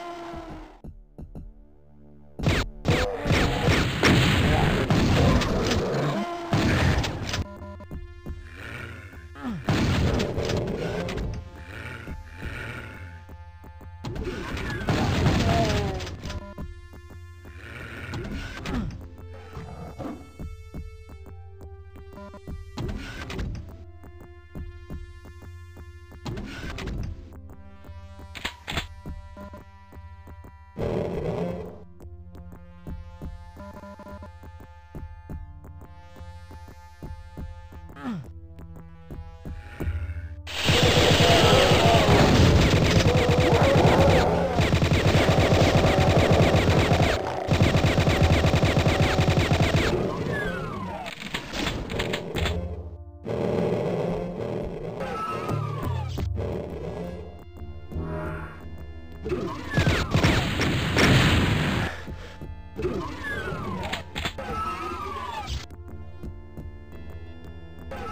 Amém.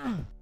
Mm.